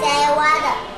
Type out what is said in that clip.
想挖的。